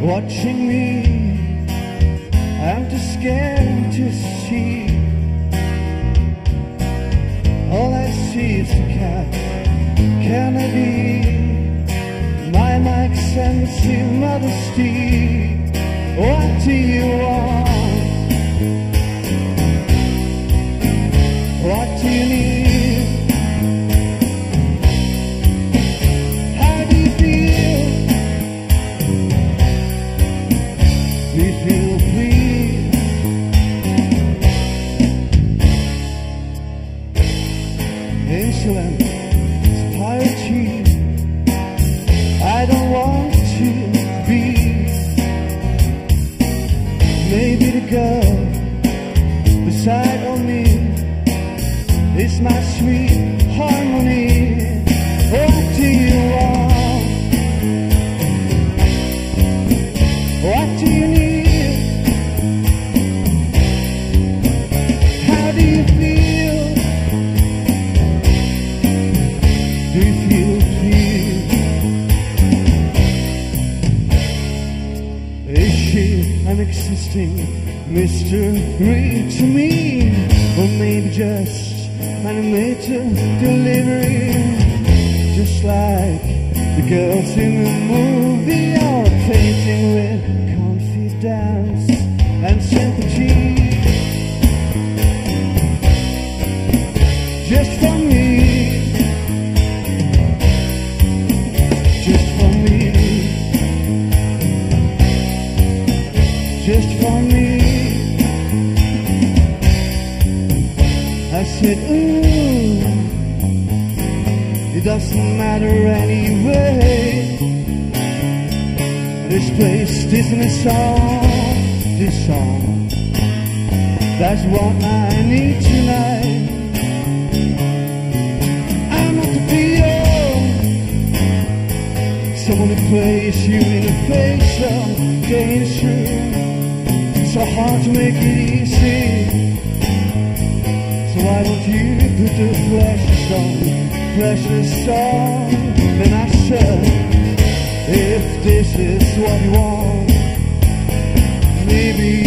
watching me. I'm too scared to see. All I see is a cat, Kennedy. My expensive modesty. What do you want? Insolent piety. I don't want to be. Maybe the girl beside of me is my sweet harmony. An existing mystery to me? Or maybe just animated delivery? Just like the girls in the movie are painting with confidence and sympathy. Just for me. I said, ooh, it doesn't matter anyway. This place, this is a song, this song. That's what I need tonight. I'm not the. Someone to place you in the face of danger. So hard to make it easy. So why don't you put the precious on, precious song? Then I said, if this is what you want, maybe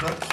Applaus.